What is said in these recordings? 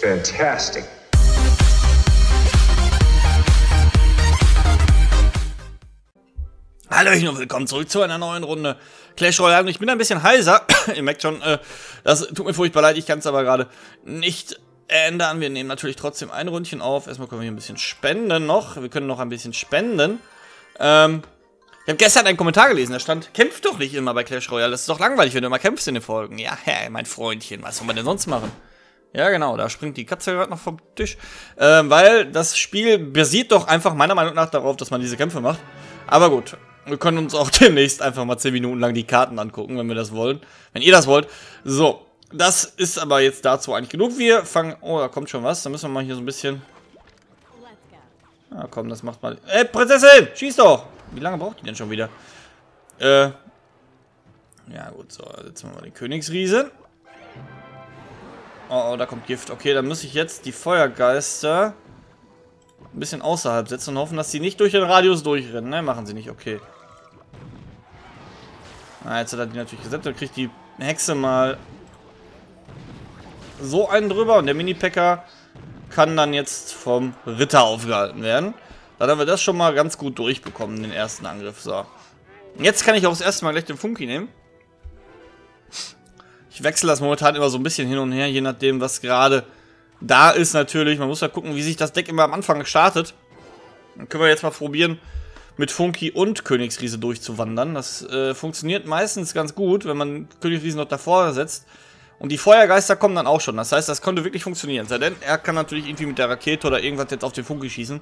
Fantastic. Hallöchen und willkommen zurück zu einer neuen Runde Clash Royale. Und ich bin ein bisschen heiser. Ihr merkt schon, äh, das tut mir furchtbar leid. Ich kann es aber gerade nicht ändern. Wir nehmen natürlich trotzdem ein Rundchen auf. Erstmal können wir hier ein bisschen spenden noch. Wir können noch ein bisschen spenden. Ähm, ich habe gestern einen Kommentar gelesen, da stand, kämpf doch nicht immer bei Clash Royale. Das ist doch langweilig, wenn du immer kämpfst in den Folgen. Ja, hey, mein Freundchen, was soll man denn sonst machen? Ja, genau, da springt die Katze gerade noch vom Tisch. Ähm, weil das Spiel basiert doch einfach meiner Meinung nach darauf, dass man diese Kämpfe macht. Aber gut, wir können uns auch demnächst einfach mal 10 Minuten lang die Karten angucken, wenn wir das wollen. Wenn ihr das wollt. So, das ist aber jetzt dazu eigentlich genug. Wir fangen... Oh, da kommt schon was. Da müssen wir mal hier so ein bisschen... Ah, komm, das macht mal... Ey, Prinzessin! Schieß doch! Wie lange braucht die denn schon wieder? Äh... Ja, gut, so. Setzen wir mal den Königsriese. Oh, oh, da kommt Gift. Okay, dann muss ich jetzt die Feuergeister ein bisschen außerhalb setzen und hoffen, dass sie nicht durch den Radius durchrennen. Ne, machen sie nicht. Okay. Na, jetzt hat er die natürlich gesetzt. Dann kriegt die Hexe mal so einen drüber. Und der Mini-Packer kann dann jetzt vom Ritter aufgehalten werden. Dann haben wir das schon mal ganz gut durchbekommen, den ersten Angriff. So. Jetzt kann ich auch das erste Mal gleich den Funky nehmen. Ich wechsle das momentan immer so ein bisschen hin und her, je nachdem, was gerade da ist natürlich. Man muss ja gucken, wie sich das Deck immer am Anfang startet. Dann können wir jetzt mal probieren, mit Funky und Königsriese durchzuwandern. Das äh, funktioniert meistens ganz gut, wenn man Königsriese noch davor setzt. Und die Feuergeister kommen dann auch schon. Das heißt, das könnte wirklich funktionieren. Sei denn, er kann natürlich irgendwie mit der Rakete oder irgendwas jetzt auf den Funky schießen.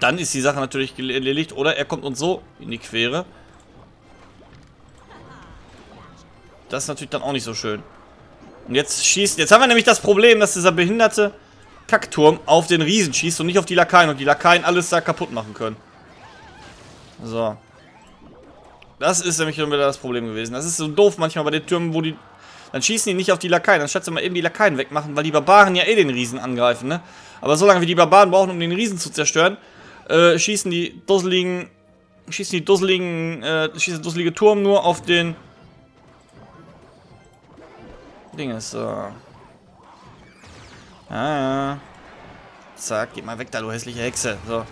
Dann ist die Sache natürlich erledigt. Oder er kommt uns so in die Quere. Das ist natürlich dann auch nicht so schön. Und jetzt schießt... Jetzt haben wir nämlich das Problem, dass dieser behinderte Kackturm auf den Riesen schießt und nicht auf die Lakaien. Und die Lakaien alles da kaputt machen können. So. Das ist nämlich schon wieder das Problem gewesen. Das ist so doof manchmal bei den Türmen, wo die... Dann schießen die nicht auf die Lakaien. Anstatt sie mal eben die Lakaien wegmachen, weil die Barbaren ja eh den Riesen angreifen, ne? Aber solange wir die Barbaren brauchen, um den Riesen zu zerstören, äh, schießen die dusseligen... Schießen die dusseligen... Äh, schießen dusselige Turm nur auf den... Ding ist so. Ah, ja. Zack, geh mal weg da, du hässliche Hexe. So.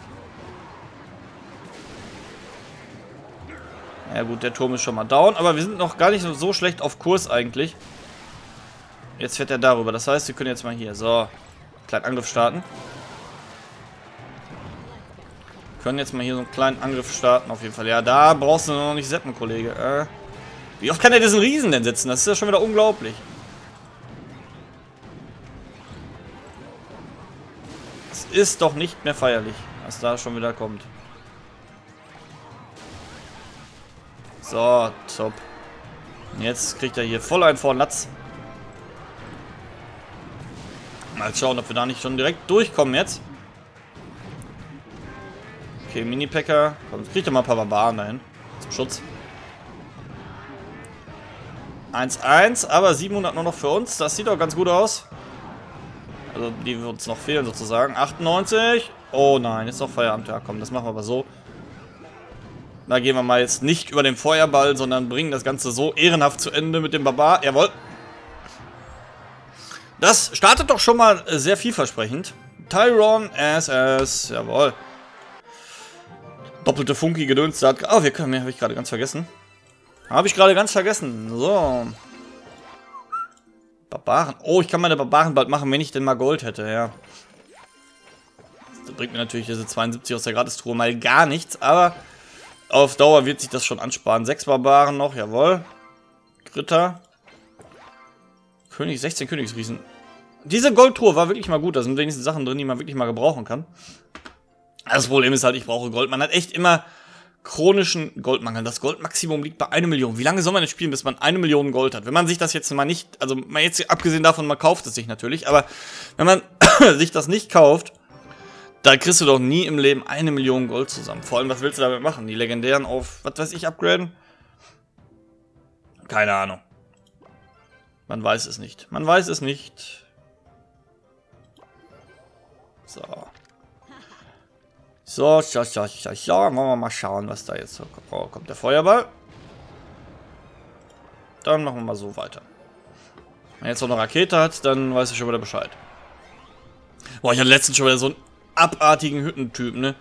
Ja gut, der Turm ist schon mal down, aber wir sind noch gar nicht so schlecht auf Kurs eigentlich. Jetzt fährt er darüber. Das heißt, wir können jetzt mal hier, so, kleinen Angriff starten. Wir können jetzt mal hier so einen kleinen Angriff starten, auf jeden Fall. Ja, da brauchst du noch nicht seppen, Kollege. Äh, wie oft kann er diesen Riesen denn setzen? Das ist ja schon wieder unglaublich. Ist doch nicht mehr feierlich, was da schon wieder kommt. So, top. Jetzt kriegt er hier voll ein Vorlatz. Mal schauen, ob wir da nicht schon direkt durchkommen jetzt. Okay, Mini-Packer. Komm, kriegt er mal ein paar Barbaren dahin. Zum Schutz. 1-1, aber 700 nur noch für uns. Das sieht doch ganz gut aus. Also die uns noch fehlen sozusagen. 98. Oh nein, ist doch Feierabend. Ja, komm, das machen wir aber so. Da gehen wir mal jetzt nicht über den Feuerball, sondern bringen das Ganze so ehrenhaft zu Ende mit dem Barbar. Jawohl. Das startet doch schon mal sehr vielversprechend. Tyron SS. Jawohl. Doppelte Funky gedöns. Oh, wir können habe ich gerade ganz vergessen. Habe ich gerade ganz vergessen. So. Barbaren. Oh, ich kann meine Barbaren bald machen, wenn ich denn mal Gold hätte, ja. Das bringt mir natürlich diese 72 aus der Gratistruhe mal gar nichts, aber auf Dauer wird sich das schon ansparen. Sechs Barbaren noch, jawohl. Ritter. König, 16 Königsriesen. Diese Goldtruhe war wirklich mal gut. Da sind wenigstens Sachen drin, die man wirklich mal gebrauchen kann. Das Problem ist halt, ich brauche Gold. Man hat echt immer chronischen Goldmangel. Das Goldmaximum liegt bei einer Million. Wie lange soll man denn spielen, bis man eine Million Gold hat? Wenn man sich das jetzt mal nicht, also mal jetzt abgesehen davon, man kauft es sich natürlich, aber wenn man sich das nicht kauft, da kriegst du doch nie im Leben eine Million Gold zusammen. Vor allem, was willst du damit machen? Die legendären auf, was weiß ich, upgraden? Keine Ahnung. Man weiß es nicht. Man weiß es nicht. So. So, so, so, so, so. Wollen wir mal schauen, was da jetzt kommt. Oh, kommt der Feuerball. Dann machen wir mal so weiter. Wenn jetzt noch eine Rakete hat, dann weiß ich schon wieder Bescheid. Boah, ich hatte letztens schon wieder so einen abartigen Hüttentyp, ne?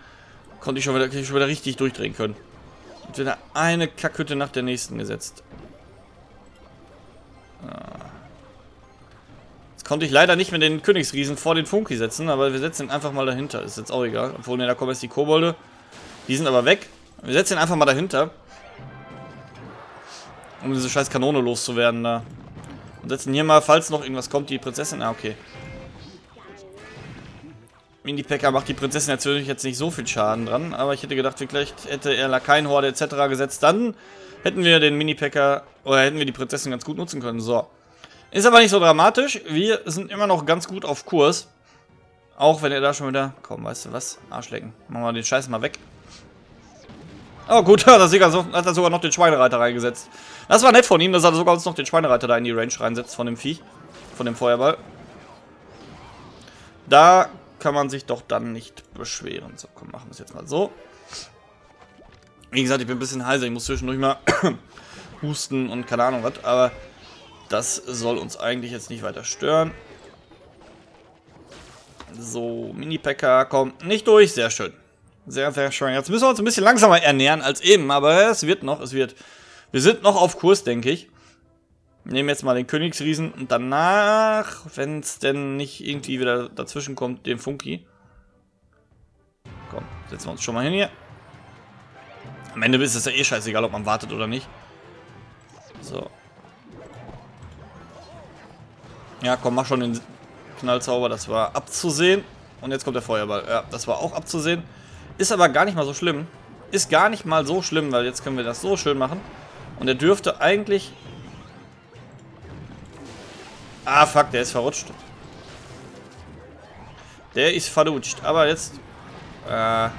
Konnte ich schon wieder, ich schon wieder richtig durchdrehen können. Und wieder eine Kackhütte nach der nächsten gesetzt. Ah. Konnte ich leider nicht mehr den Königsriesen vor den Funky setzen, aber wir setzen ihn einfach mal dahinter. Ist jetzt auch egal. Obwohl, ne, da kommen jetzt die Kobolde. Die sind aber weg. Wir setzen ihn einfach mal dahinter. Um diese scheiß Kanone loszuwerden da. Und setzen hier mal, falls noch irgendwas kommt, die Prinzessin. Ah, okay. Mini-Packer macht die Prinzessin natürlich jetzt nicht so viel Schaden dran, aber ich hätte gedacht, vielleicht hätte er Lakaienhorde etc. gesetzt, dann hätten wir den Mini-Packer, oder hätten wir die Prinzessin ganz gut nutzen können. So. Ist aber nicht so dramatisch, wir sind immer noch ganz gut auf Kurs. Auch wenn er da schon wieder, komm, weißt du was, Arschlecken, machen wir den Scheiß mal weg. Oh gut, hat er sogar noch den Schweinereiter reingesetzt. Das war nett von ihm, dass er sogar uns noch den Schweinereiter da in die Range reinsetzt von dem Viech. Von dem Feuerball. Da kann man sich doch dann nicht beschweren. So, komm, machen wir es jetzt mal so. Wie gesagt, ich bin ein bisschen heiser. Ich muss zwischendurch mal husten und keine Ahnung was. Aber das soll uns eigentlich jetzt nicht weiter stören. So, Mini-Packer kommt nicht durch. Sehr schön. Sehr, sehr schön. Jetzt müssen wir uns ein bisschen langsamer ernähren als eben. Aber es wird noch, es wird... Wir sind noch auf Kurs, denke ich. Nehmen jetzt mal den Königsriesen und danach, wenn es denn nicht irgendwie wieder dazwischen kommt, den Funky. Komm, setzen wir uns schon mal hin hier. Am Ende ist es ja eh scheißegal, ob man wartet oder nicht. So. Ja, komm, mach schon den Knallzauber. Das war abzusehen. Und jetzt kommt der Feuerball. Ja, das war auch abzusehen. Ist aber gar nicht mal so schlimm. Ist gar nicht mal so schlimm, weil jetzt können wir das so schön machen. Und er dürfte eigentlich Ah, fuck, der ist verrutscht. Der ist verrutscht. Aber jetzt... Äh,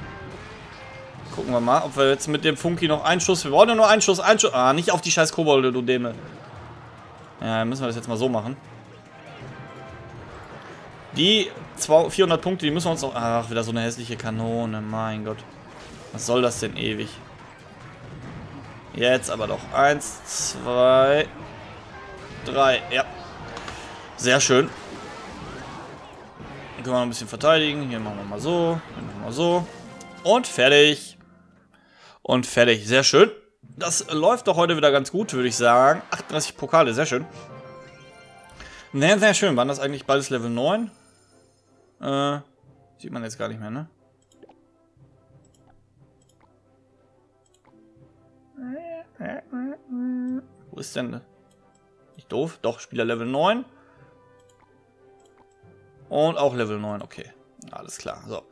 gucken wir mal, ob wir jetzt mit dem Funky noch einen Schuss... Wir brauchen ja nur einen Schuss, einen Schuss... Ah, nicht auf die scheiß Kobolde, du Dämel. Ja, müssen wir das jetzt mal so machen. Die 200, 400 Punkte, die müssen wir uns noch... Ach, wieder so eine hässliche Kanone, mein Gott. Was soll das denn ewig? Jetzt aber doch. Eins, zwei, drei. Ja, sehr schön. Dann können wir noch ein bisschen verteidigen. Hier machen wir mal so. Hier machen wir mal so. Und fertig. Und fertig. Sehr schön. Das läuft doch heute wieder ganz gut, würde ich sagen. 38 Pokale, sehr schön. Sehr, sehr schön. Waren das eigentlich beides Level 9? Äh, sieht man jetzt gar nicht mehr, ne? Wo ist denn? Nicht doof? Doch, Spieler Level 9. Und auch Level 9, okay. Alles klar, so.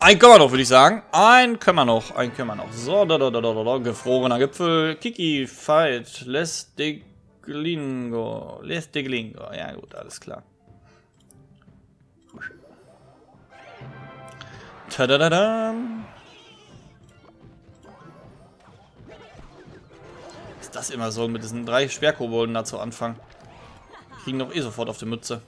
Ein können wir noch, würde ich sagen. Ein können wir noch, ein können wir noch. So, da, da, da, da, da, gefrorener Gipfel. Kiki, Fight, Les Deglingo. Les Deglingo. Ja, gut, alles klar. Tadadada. Ist das immer so mit diesen drei Schwerkobolden da zu Anfang? Kriegen doch eh sofort auf die Mütze.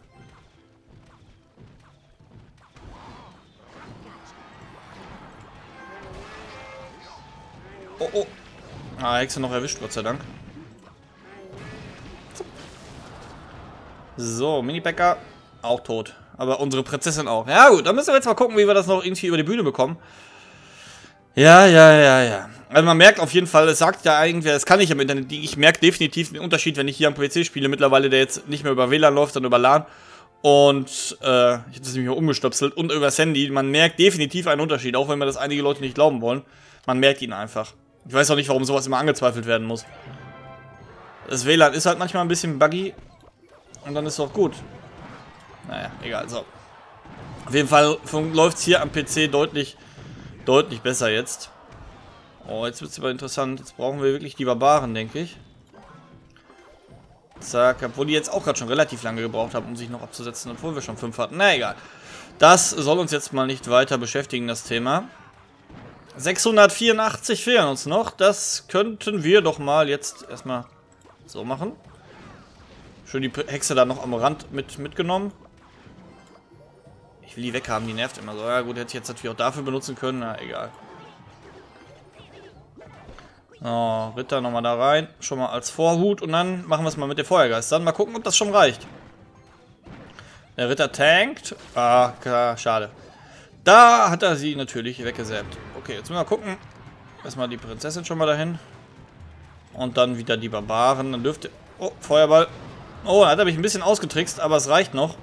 Oh, oh. Ah, Hexe noch erwischt, Gott sei Dank. So, Mini-Bäcker. Auch tot. Aber unsere Prinzessin auch. Ja gut, dann müssen wir jetzt mal gucken, wie wir das noch irgendwie über die Bühne bekommen. Ja, ja, ja, ja. Also man merkt auf jeden Fall, es sagt ja irgendwer, es kann ich im Internet, ich merke definitiv den Unterschied, wenn ich hier am PC spiele, mittlerweile, der jetzt nicht mehr über WLAN läuft, sondern über LAN. Und äh, ich habe das nämlich mal umgestöpselt und über das Handy. Man merkt definitiv einen Unterschied, auch wenn mir das einige Leute nicht glauben wollen. Man merkt ihn einfach. Ich weiß auch nicht, warum sowas immer angezweifelt werden muss. Das WLAN ist halt manchmal ein bisschen buggy. Und dann ist es auch gut. Naja, egal, so. Auf jeden Fall läuft es hier am PC deutlich, deutlich besser jetzt. Oh, jetzt wird es aber interessant. Jetzt brauchen wir wirklich die Barbaren, denke ich. Zack, obwohl die jetzt auch gerade schon relativ lange gebraucht haben, um sich noch abzusetzen, obwohl wir schon fünf hatten. Na egal. Das soll uns jetzt mal nicht weiter beschäftigen, das Thema. 684 fehlen uns noch. Das könnten wir doch mal jetzt erstmal so machen. Schön die Hexe da noch am Rand mit mitgenommen. Ich will die weghaben, die nervt immer so. Ja gut, hätte ich jetzt natürlich auch dafür benutzen können. Na, egal. So, Ritter nochmal da rein. Schon mal als Vorhut. Und dann machen wir es mal mit den Feuergeistern. Mal gucken, ob das schon reicht. Der Ritter tankt. Ah, klar, schade. Da hat er sie natürlich weggesäbt. Okay, jetzt müssen wir gucken. Erstmal die Prinzessin schon mal dahin. Und dann wieder die Barbaren. Dann dürfte... Oh, Feuerball. Oh, da hat er mich ein bisschen ausgetrickst, aber es reicht noch.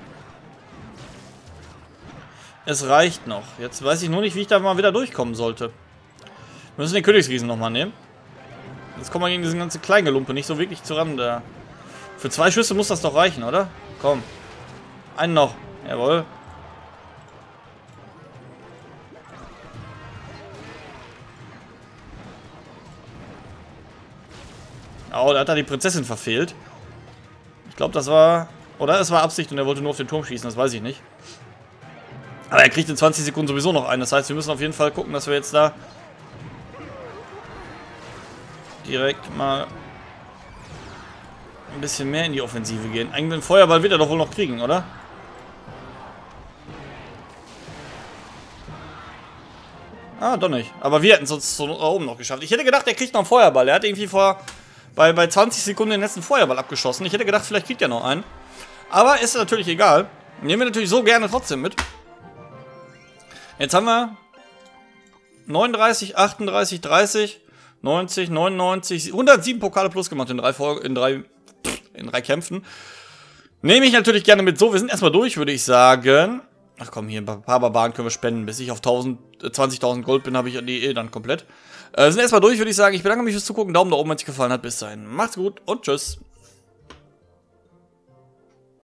Es reicht noch. Jetzt weiß ich nur nicht, wie ich da mal wieder durchkommen sollte. Wir müssen den Königsriesen nochmal nehmen. Jetzt kommen wir gegen diesen ganzen Kleingelumpe nicht so wirklich zu ran. Da. Für zwei Schüsse muss das doch reichen, oder? Komm. Einen noch. Jawohl. Oh, da hat er die Prinzessin verfehlt. Ich glaube, das war... Oder es war Absicht und er wollte nur auf den Turm schießen, das weiß ich nicht. Aber er kriegt in 20 Sekunden sowieso noch einen. Das heißt, wir müssen auf jeden Fall gucken, dass wir jetzt da direkt mal ein bisschen mehr in die Offensive gehen. Eigentlich den Feuerball wird er doch wohl noch kriegen, oder? Ah, doch nicht. Aber wir hätten es uns so oben noch geschafft. Ich hätte gedacht, er kriegt noch einen Feuerball. Er hat irgendwie vor bei, bei 20 Sekunden den letzten Feuerball abgeschossen. Ich hätte gedacht, vielleicht kriegt er noch einen. Aber ist natürlich egal. Nehmen wir natürlich so gerne trotzdem mit. Jetzt haben wir 39, 38, 30, 90, 99, 107 Pokale plus gemacht in drei, in drei, in drei Kämpfen. Nehme ich natürlich gerne mit. So, wir sind erstmal durch, würde ich sagen. Ach komm, hier ein paar Barbaren können wir spenden. Bis ich auf 20.000 Gold bin, habe ich die eh dann komplett. Äh, sind erstmal durch, würde ich sagen. Ich bedanke mich fürs Zugucken. Daumen da oben, wenn es euch gefallen hat. Bis dahin. Macht's gut und tschüss.